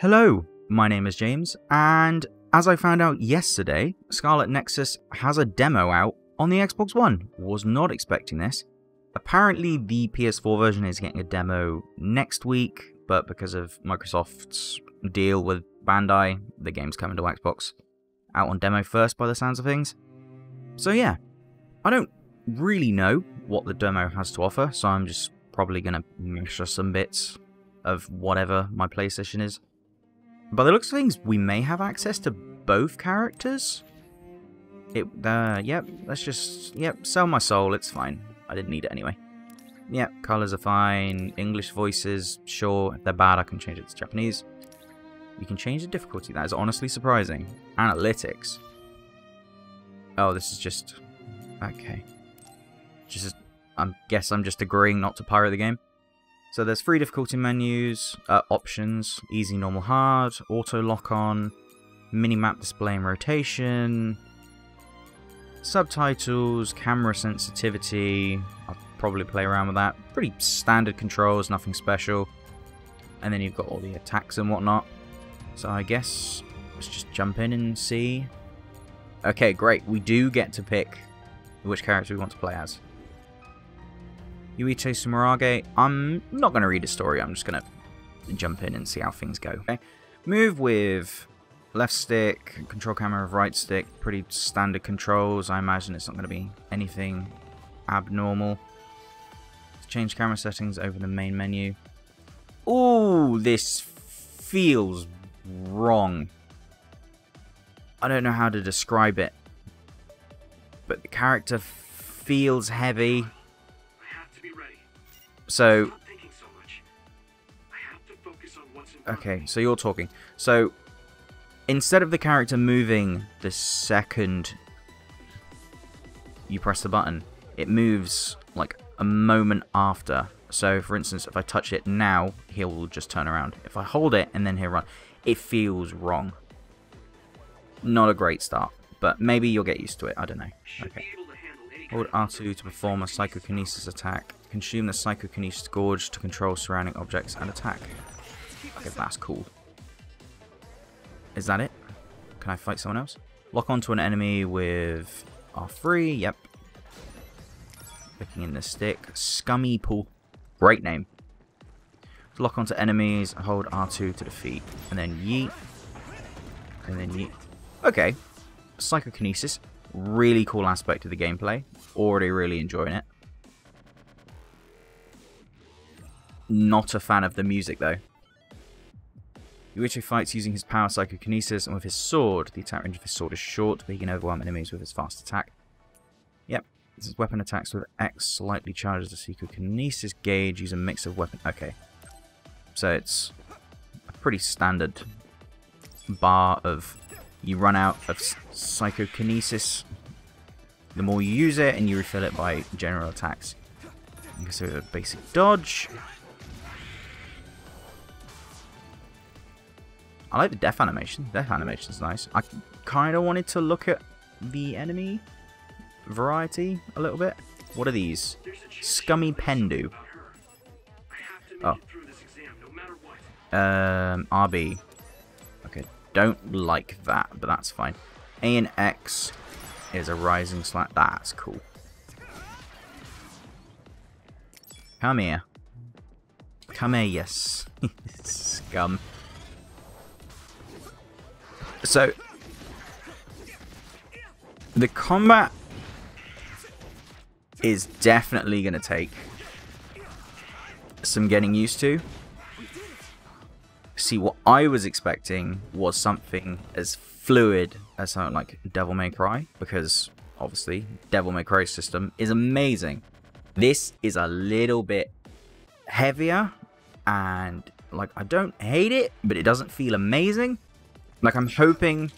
Hello, my name is James, and as I found out yesterday, Scarlet Nexus has a demo out on the Xbox One. Was not expecting this. Apparently, the PS4 version is getting a demo next week, but because of Microsoft's deal with Bandai, the game's coming to Xbox out on demo first by the sounds of things. So yeah, I don't really know what the demo has to offer, so I'm just probably going to measure some bits of whatever my PlayStation is. By the looks of things, we may have access to both characters. It, uh, yep, let's just, yep, sell my soul, it's fine. I didn't need it anyway. Yep, colours are fine. English voices, sure. If they're bad, I can change it to Japanese. You can change the difficulty. That is honestly surprising. Analytics. Oh, this is just... Okay. Just... I guess I'm just agreeing not to pirate the game. So there's three difficulty menus, uh, options, easy, normal, hard, auto lock on, mini-map display and rotation, subtitles, camera sensitivity, I'll probably play around with that. Pretty standard controls, nothing special. And then you've got all the attacks and whatnot. So I guess let's just jump in and see. Okay, great. We do get to pick which character we want to play as. Yuichi Sumeragi. I'm not going to read a story. I'm just going to jump in and see how things go. Okay. Move with left stick, control camera with right stick. Pretty standard controls. I imagine it's not going to be anything abnormal. Let's change camera settings over the main menu. Oh, this feels wrong. I don't know how to describe it. But the character feels heavy. So, okay, so you're talking. So, instead of the character moving the second you press the button, it moves like a moment after. So, for instance, if I touch it now, he'll just turn around. If I hold it and then he'll run, it feels wrong. Not a great start, but maybe you'll get used to it. I don't know. Okay. Hold R2 to perform a psychokinesis attack. Consume the psychokinesis gorge to control surrounding objects and attack. Okay, that's cool. Is that it? Can I fight someone else? Lock onto an enemy with R3. Yep. Looking in the stick. Scummy Pool. Great name. Lock onto enemies. Hold R2 to defeat. And then yeet. And then yeet. Okay. Psychokinesis. Really cool aspect of the gameplay. Already really enjoying it. Not a fan of the music though. Yuichi fights using his power psychokinesis and with his sword. The attack range of his sword is short, but he can overwhelm enemies with his fast attack. Yep. This is weapon attacks with X slightly charges the psychokinesis gauge. Use a mix of weapon. Okay. So it's a pretty standard bar of you run out of psychokinesis the more you use it and you refill it by general attacks. So a basic dodge. I like the death animation. Death animation is nice. I kind of wanted to look at the enemy variety a little bit. What are these? Scummy Pendu. Oh. Um, RB. Don't like that, but that's fine. A and X is a rising slat. That's cool. Come here. Come here, yes. Scum. So, the combat is definitely going to take some getting used to. See, what I was expecting was something as fluid as something like Devil May Cry, because obviously Devil May Cry system is amazing. This is a little bit heavier, and like I don't hate it, but it doesn't feel amazing. Like, I'm hoping...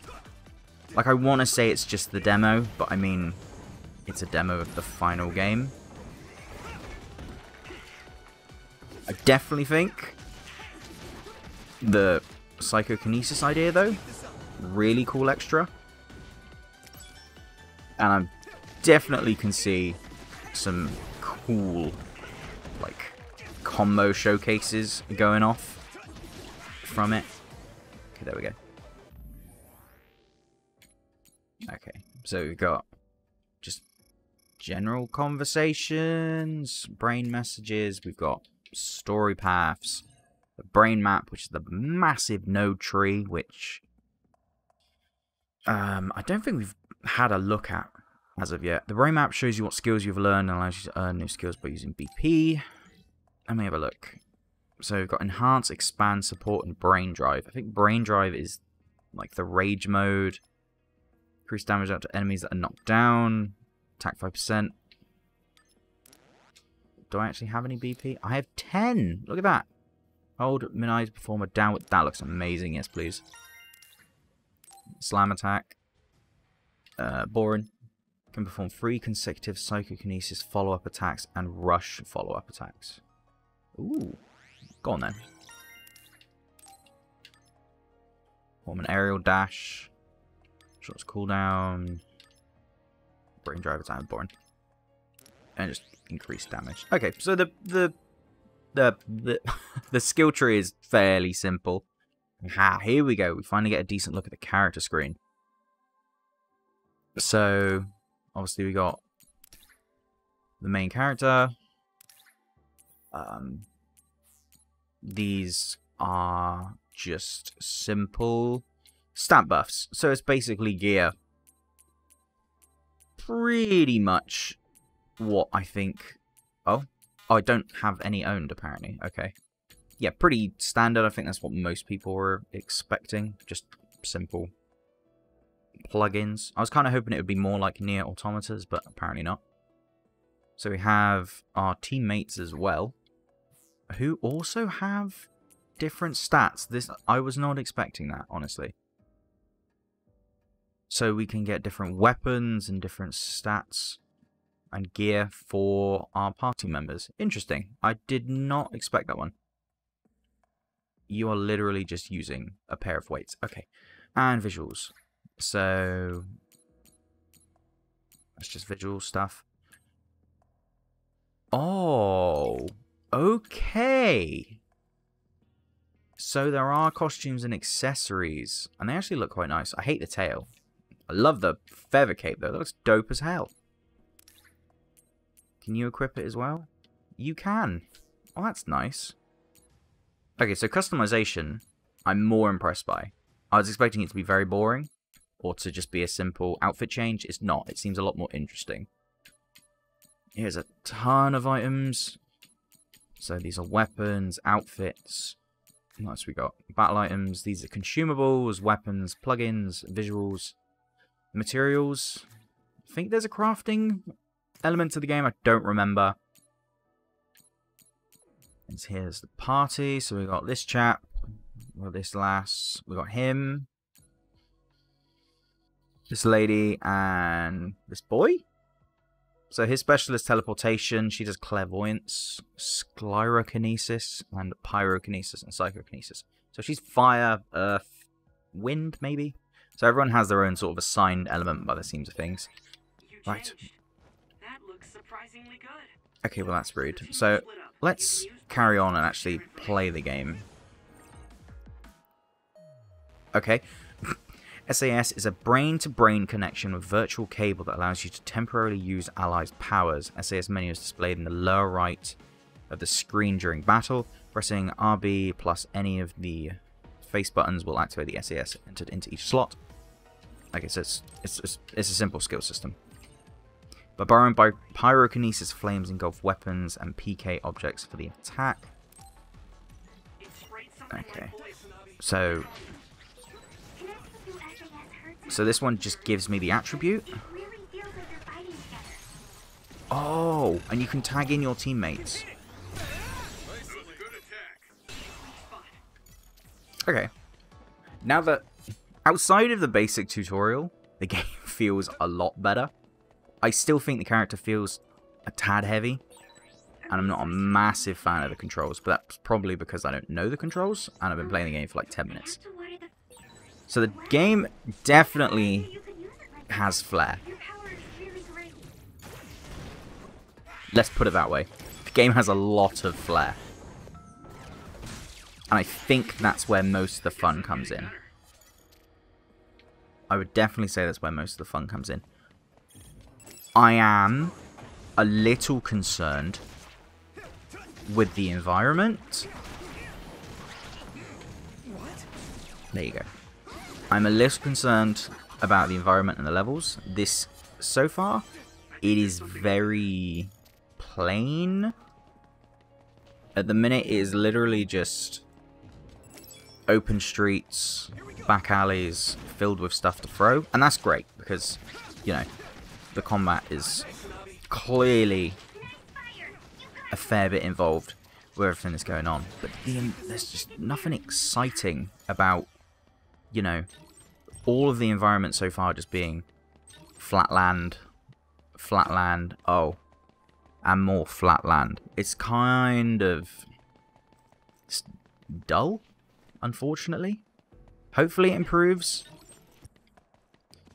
Like, I want to say it's just the demo, but I mean, it's a demo of the final game. I definitely think the psychokinesis idea, though, really cool extra. And I definitely can see some cool, like, combo showcases going off from it. Okay, there we go. Okay, so we've got just general conversations, brain messages, we've got story paths, the brain map, which is the massive node tree, which um, I don't think we've had a look at as of yet. The brain map shows you what skills you've learned and allows you to earn new skills by using BP. Let me have a look. So we've got enhance, expand, support, and brain drive. I think brain drive is like the rage mode. Increase damage out to enemies that are knocked down. Attack 5%. Do I actually have any BP? I have 10! Look at that! Hold minimize perform a downward. That looks amazing. Yes, please. Slam attack. Uh, boring. Can perform three consecutive psychokinesis follow-up attacks and rush follow-up attacks. Ooh. Go on then. Form an aerial dash. Shots cooldown. Brain drive attack boring. And just increase damage. Okay, so the the the the, skill tree is fairly simple. Here we go. We finally get a decent look at the character screen. So, obviously we got the main character. Um, these are just simple stat buffs. So it's basically gear. Pretty much what I think... Oh, oh I don't have any owned apparently. Okay. Yeah, pretty standard. I think that's what most people were expecting. Just simple plugins. I was kind of hoping it would be more like NieR Automatas, but apparently not. So we have our teammates as well who also have different stats. This I was not expecting that, honestly. So we can get different weapons and different stats and gear for our party members. Interesting. I did not expect that one. You are literally just using a pair of weights. Okay. And visuals. So... That's just visual stuff. Oh, Okay. So there are costumes and accessories. And they actually look quite nice. I hate the tail. I love the feather cape though. That looks dope as hell. Can you equip it as well? You can. Oh, that's nice. Okay, so customization, I'm more impressed by. I was expecting it to be very boring, or to just be a simple outfit change. It's not. It seems a lot more interesting. Here's a ton of items. So these are weapons, outfits. Nice, we got battle items. These are consumables, weapons, plugins, visuals, materials. I think there's a crafting element to the game. I don't remember. And here's the party. So we got this chap. We got this lass. We got him. This lady and this boy. So his special is teleportation. She does clairvoyance, sclerokinesis, and pyrokinesis and psychokinesis. So she's fire, earth, wind, maybe? So everyone has their own sort of assigned element by the seams of things. Right. Okay, well that's rude. So let's carry on and actually play the game. Okay, SAS is a brain-to-brain -brain connection with virtual cable that allows you to temporarily use allies' powers. SAS menu is displayed in the lower right of the screen during battle. Pressing RB plus any of the face buttons will activate the SAS entered into each slot. Okay, so it's, it's, it's, it's a simple skill system. Barbarian by pyrokinesis flames engulf weapons and PK objects for the attack. Okay. So so this one just gives me the attribute. Oh, and you can tag in your teammates. Okay. Now that outside of the basic tutorial, the game feels a lot better. I still think the character feels a tad heavy. And I'm not a massive fan of the controls, but that's probably because I don't know the controls, and I've been playing the game for like 10 minutes. So the game definitely has flair. Let's put it that way. The game has a lot of flair. And I think that's where most of the fun comes in. I would definitely say that's where most of the fun comes in. I am a little concerned with the environment. There you go. I'm a little concerned about the environment and the levels. This, so far, it is very plain. At the minute, it is literally just open streets, back alleys, filled with stuff to throw. And that's great, because, you know, the combat is clearly a fair bit involved with everything that's going on. But the, um, there's just nothing exciting about you know, all of the environment so far just being flat land, flat land, oh, and more flat land. It's kind of dull, unfortunately. Hopefully it improves.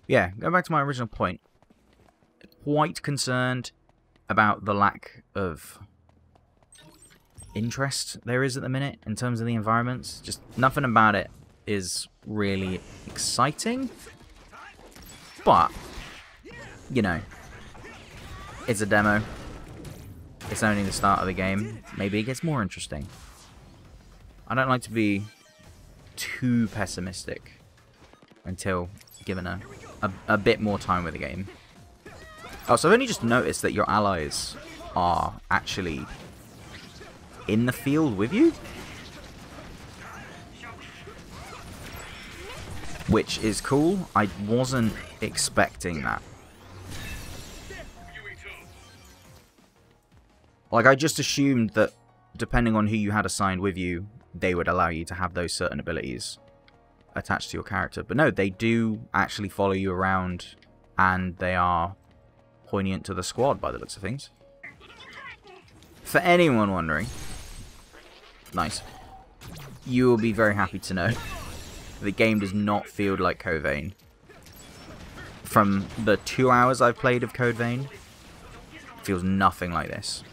Yeah, going back to my original point. Quite concerned about the lack of interest there is at the minute in terms of the environments. Just nothing about it is really exciting. But, you know, it's a demo. It's only the start of the game. Maybe it gets more interesting. I don't like to be too pessimistic until given a, a, a bit more time with the game. Oh, so I've only just noticed that your allies are actually in the field with you? which is cool. I wasn't expecting that. Like, I just assumed that depending on who you had assigned with you, they would allow you to have those certain abilities attached to your character. But no, they do actually follow you around, and they are poignant to the squad by the looks of things. For anyone wondering, nice, you will be very happy to know the game does not feel like Code Vein. From the two hours I've played of Code Vein, feels nothing like this.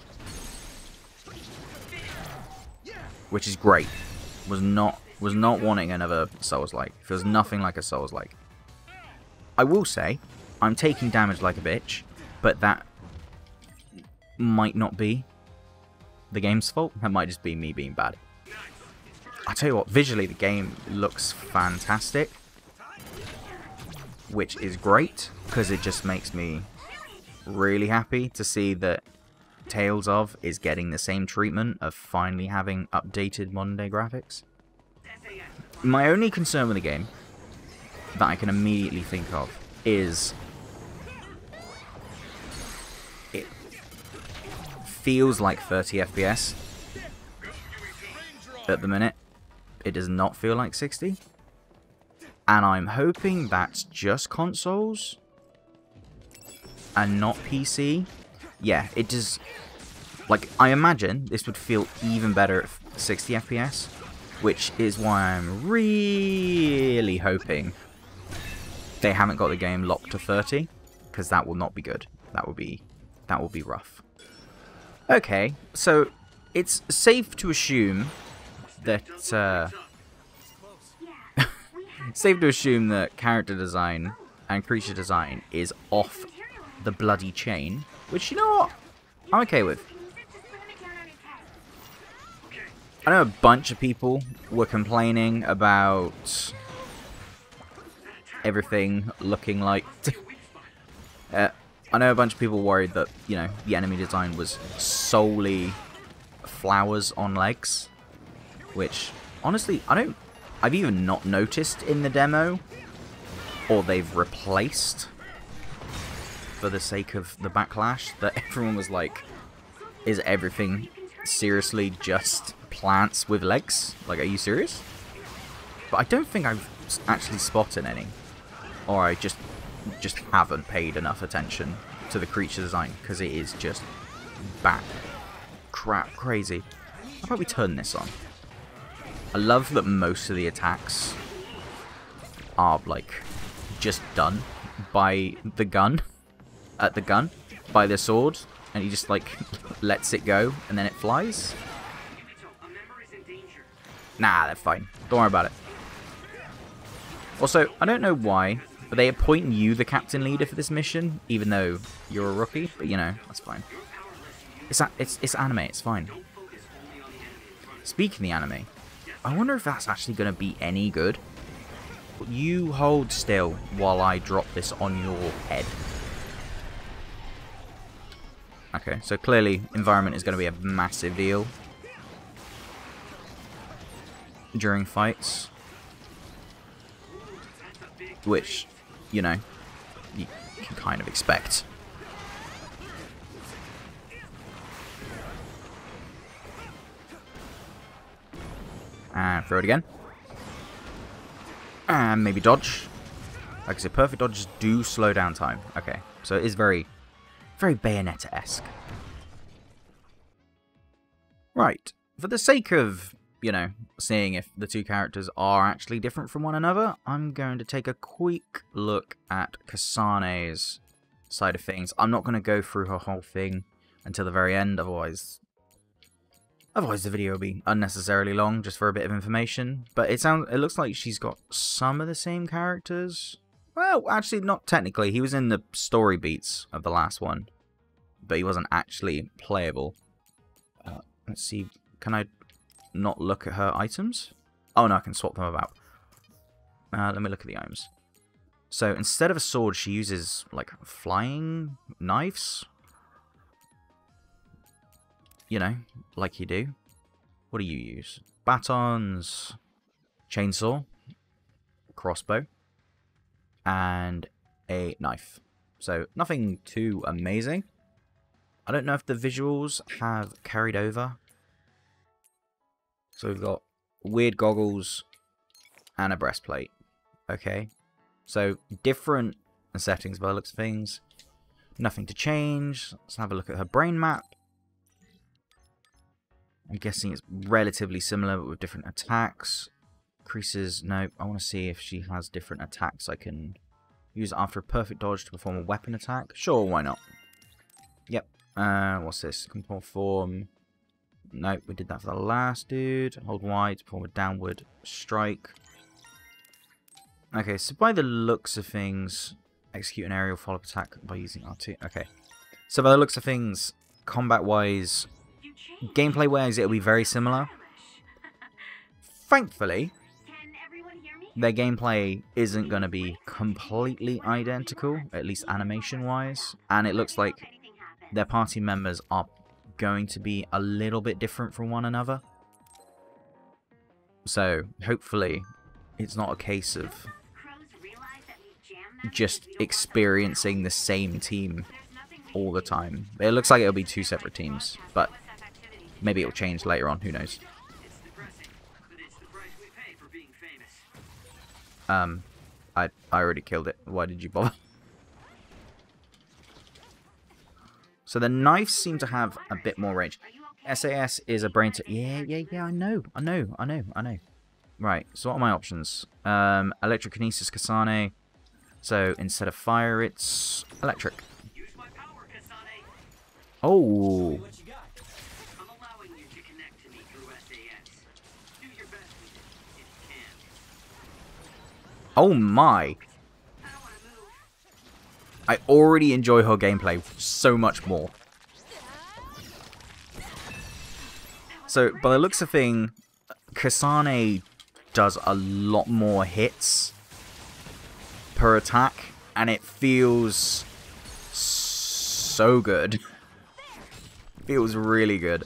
Which is great. Was not was not wanting another Souls-like. Feels nothing like a Souls-like. I will say, I'm taking damage like a bitch, but that might not be the game's fault. That might just be me being bad. I tell you what, visually the game looks fantastic. Which is great, because it just makes me really happy to see that Tales of is getting the same treatment of finally having updated modern day graphics. My only concern with the game that I can immediately think of is feels like 30 FPS at the minute it does not feel like 60. And I'm hoping that's just consoles and not PC. Yeah, it does... Like, I imagine this would feel even better at 60 FPS, which is why I'm really hoping they haven't got the game locked to 30, because that will not be good. That will be, that will be rough. Okay, so it's safe to assume that uh, safe to assume that character design and creature design is off the bloody chain, which you know what, I'm okay with. I know a bunch of people were complaining about everything looking like. uh, I know a bunch of people worried that you know the enemy design was solely flowers on legs which honestly I don't I've even not noticed in the demo or they've replaced for the sake of the backlash that everyone was like is everything seriously just plants with legs? Like are you serious? But I don't think I've actually spotted any. Or I just just haven't paid enough attention to the creature design because it is just bat crap crazy how about we turn this on I love that most of the attacks are, like, just done by the gun, at the gun, by the sword, and he just, like, lets it go, and then it flies. Nah, they're fine. Don't worry about it. Also, I don't know why But they appoint you the captain leader for this mission, even though you're a rookie. But you know, that's fine. It's it's it's anime. It's fine. Speaking the anime, I wonder if that's actually going to be any good. You hold still while I drop this on your head. Okay, so clearly environment is going to be a massive deal during fights. Which, you know, you can kind of expect. And throw it again. And maybe dodge. Like I said, perfect dodges do slow down time. Okay, so it is very, very Bayonetta-esque. Right. For the sake of, you know, seeing if the two characters are actually different from one another, I'm going to take a quick look at Kasane's side of things. I'm not going to go through her whole thing until the very end, otherwise Otherwise the video will be unnecessarily long just for a bit of information. But it sounds it looks like she's got some of the same characters. Well, actually not technically. He was in the story beats of the last one. But he wasn't actually playable. Uh, let's see. Can I not look at her items? Oh no, I can swap them about. Uh, let me look at the items. So instead of a sword, she uses like flying knives you know, like you do. What do you use? Batons, chainsaw, crossbow, and a knife. So nothing too amazing. I don't know if the visuals have carried over. So we've got weird goggles and a breastplate. Okay. So different settings by looks of things. Nothing to change. Let's have a look at her brain map. I'm guessing it's relatively similar but with different attacks. Increases, no, I want to see if she has different attacks I can use after a perfect dodge to perform a weapon attack. Sure, why not? Yep. Uh, what's this? Can perform... Nope, we did that for the last dude. Hold white, perform a downward strike. Okay, so by the looks of things, execute an aerial follow-up attack by using R2. Okay. So by the looks of things, combat-wise, Gameplay wise, it'll be very similar. Thankfully, their gameplay isn't going to be completely identical, at least animation wise. And it looks like their party members are going to be a little bit different from one another. So, hopefully, it's not a case of just experiencing the same team all the time. It looks like it'll be two separate teams, but Maybe it'll change later on, who knows. Um, I, I already killed it. Why did you bother? So the knives seem to have a bit more range. SAS is a brain yeah yeah yeah I know I know I know I know. Right. So what are my options? Um, electrokinesis Kasane. So instead of fire, it's electric. Oh. Oh my. I already enjoy her gameplay so much more. So, by the looks of thing, Kasane does a lot more hits per attack, and it feels so good. Feels really good.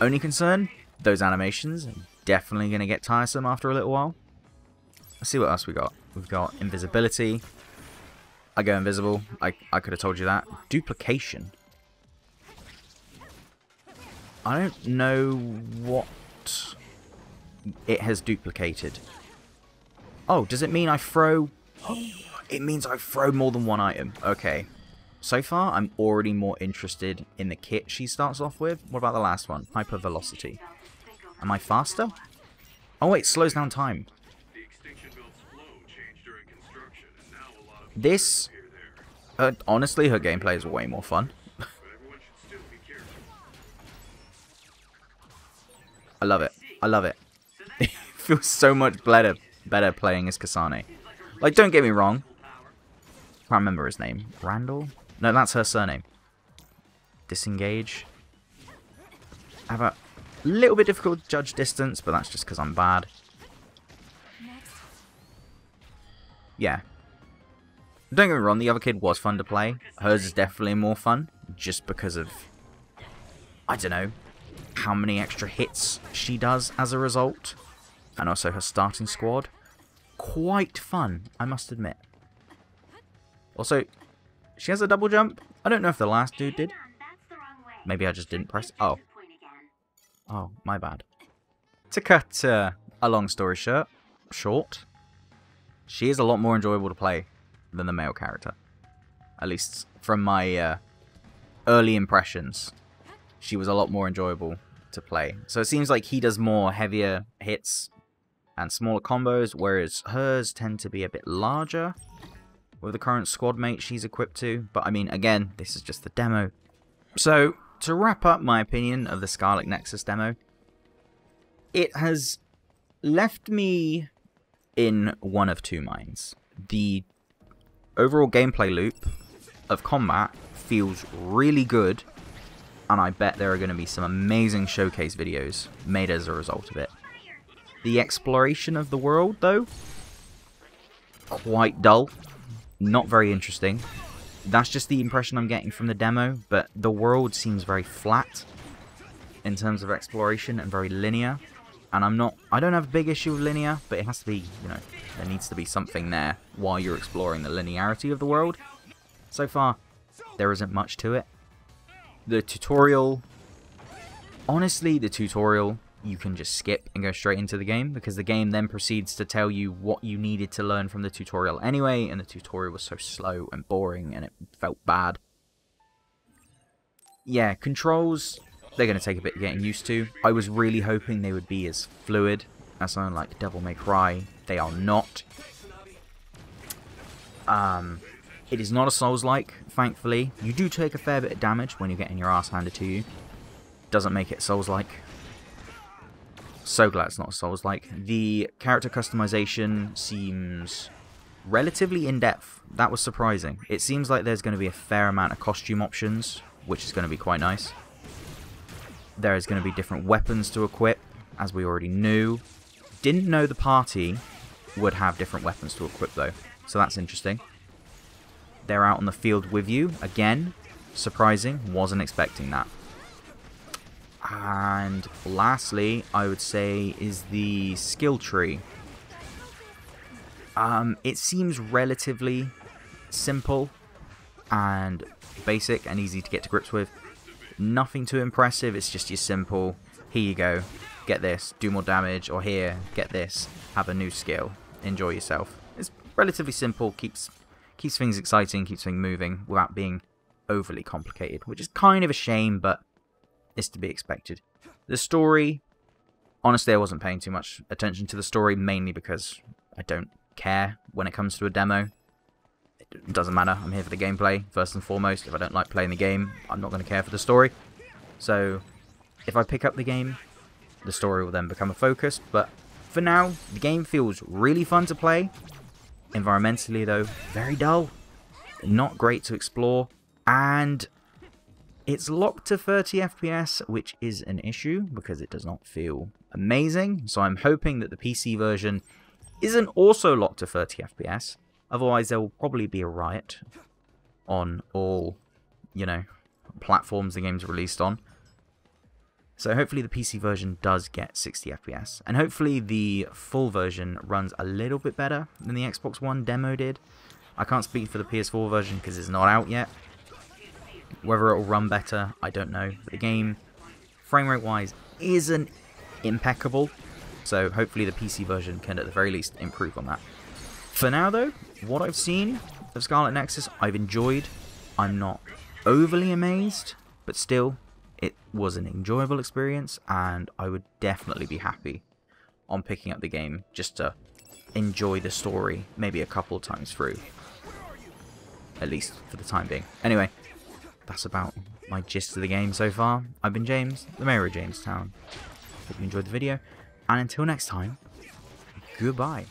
Only concern, those animations are definitely going to get tiresome after a little while. Let's see what else we got. We've got invisibility. I go invisible. I, I could have told you that. Duplication. I don't know what it has duplicated. Oh, does it mean I throw... it means I throw more than one item. Okay. So far, I'm already more interested in the kit she starts off with. What about the last one? Hypervelocity. Am I faster? Oh wait, slows down time. This, uh, honestly, her gameplay is way more fun. I love it. I love it. it feels so much better, better playing as Kasane. Like, don't get me wrong. I can't remember his name. Randall? No, that's her surname. Disengage. I have a little bit difficult to judge distance, but that's just because I'm bad. Yeah. Don't get me wrong, the other kid was fun to play. Hers is definitely more fun, just because of, I don't know, how many extra hits she does as a result. And also her starting squad. Quite fun, I must admit. Also, she has a double jump. I don't know if the last dude did. Maybe I just didn't press... Oh. Oh, my bad. To cut uh, a long story short, short, she is a lot more enjoyable to play than the male character. At least from my uh, early impressions, she was a lot more enjoyable to play. So it seems like he does more heavier hits and smaller combos, whereas hers tend to be a bit larger with the current squad mate she's equipped to. But I mean, again, this is just the demo. So, to wrap up my opinion of the Scarlet Nexus demo, it has left me in one of two minds. The overall gameplay loop of combat feels really good, and I bet there are going to be some amazing showcase videos made as a result of it. The exploration of the world, though, quite dull, not very interesting. That's just the impression I'm getting from the demo, but the world seems very flat in terms of exploration and very linear. And I'm not, I don't have a big issue with linear, but it has to be, you know, there needs to be something there while you're exploring the linearity of the world. So far, there isn't much to it. The tutorial, honestly, the tutorial you can just skip and go straight into the game because the game then proceeds to tell you what you needed to learn from the tutorial anyway and the tutorial was so slow and boring and it felt bad. Yeah, controls, they're going to take a bit of getting used to. I was really hoping they would be as fluid as something like Devil May Cry. They are not. Um, it is not a Souls-like, thankfully. You do take a fair bit of damage when you're getting your ass handed to you. Doesn't make it Souls-like. So glad it's not Souls-like. The character customization seems relatively in-depth. That was surprising. It seems like there's going to be a fair amount of costume options, which is going to be quite nice. There is going to be different weapons to equip, as we already knew. Didn't know the party would have different weapons to equip, though. So that's interesting. They're out on the field with you. Again, surprising. Wasn't expecting that. And lastly, I would say, is the skill tree. Um, it seems relatively simple and basic and easy to get to grips with. Nothing too impressive, it's just your simple, here you go, get this, do more damage, or here, get this, have a new skill, enjoy yourself. It's relatively simple, keeps keeps things exciting, keeps things moving without being overly complicated, which is kind of a shame, but it's to be expected. The story, honestly, I wasn't paying too much attention to the story, mainly because I don't care when it comes to a demo it doesn't matter. I'm here for the gameplay, first and foremost. If I don't like playing the game, I'm not going to care for the story. So, if I pick up the game, the story will then become a focus. But for now, the game feels really fun to play. Environmentally, though, very dull. Not great to explore. And it's locked to 30 FPS, which is an issue because it does not feel amazing. So I'm hoping that the PC version isn't also locked to 30 FPS Otherwise, there will probably be a riot on all, you know, platforms the game's released on. So hopefully the PC version does get 60 FPS. And hopefully the full version runs a little bit better than the Xbox One demo did. I can't speak for the PS4 version because it's not out yet. Whether it will run better, I don't know. But the game, frame rate wise, isn't impeccable. So hopefully the PC version can at the very least improve on that. For now though, what I've seen of Scarlet Nexus, I've enjoyed. I'm not overly amazed, but still, it was an enjoyable experience, and I would definitely be happy on picking up the game just to enjoy the story maybe a couple of times through. At least for the time being. Anyway, that's about my gist of the game so far. I've been James, the Mayor of Jamestown. Hope you enjoyed the video, and until next time, goodbye.